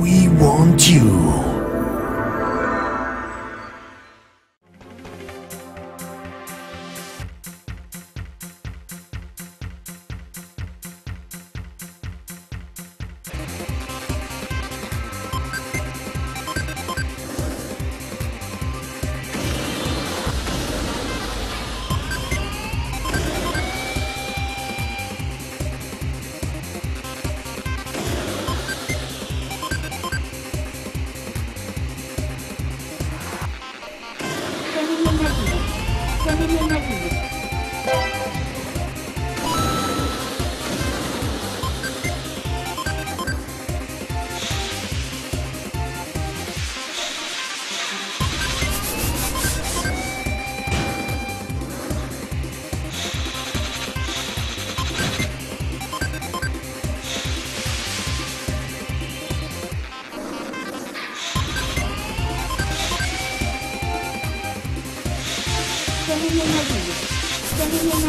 We want you. todo mundo avisa. Zamienię na dziwę. Zamienię